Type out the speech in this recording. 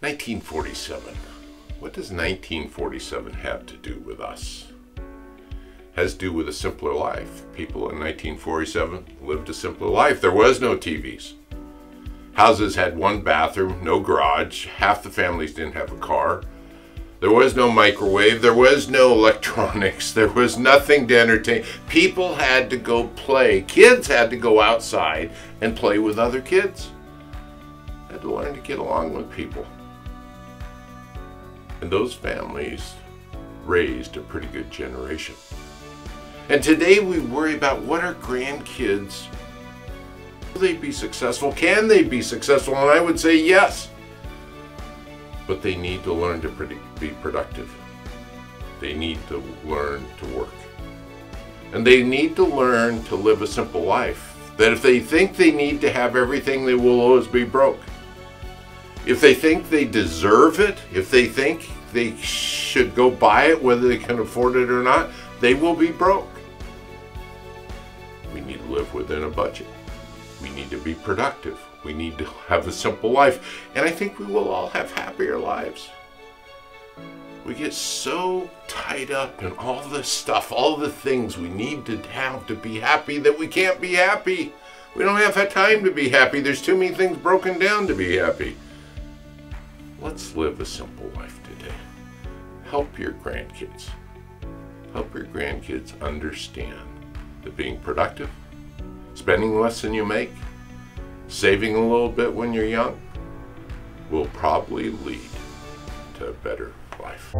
1947. What does 1947 have to do with us? Has to do with a simpler life. People in 1947 lived a simpler life. There was no TVs. Houses had one bathroom, no garage. Half the families didn't have a car. There was no microwave. There was no electronics. There was nothing to entertain. People had to go play. Kids had to go outside and play with other kids. Had to learn to get along with people. And those families raised a pretty good generation. And today we worry about what our grandkids will they be successful? Can they be successful? And I would say yes. But they need to learn to be productive. They need to learn to work. And they need to learn to live a simple life. That if they think they need to have everything, they will always be broke. If they think they deserve it, if they think they should go buy it whether they can afford it or not, they will be broke. We need to live within a budget. We need to be productive. We need to have a simple life. And I think we will all have happier lives. We get so tied up in all this stuff, all the things we need to have to be happy that we can't be happy. We don't have time to be happy. There's too many things broken down to be happy. Let's live a simple life today. Help your grandkids. Help your grandkids understand that being productive, spending less than you make, saving a little bit when you're young will probably lead to a better life.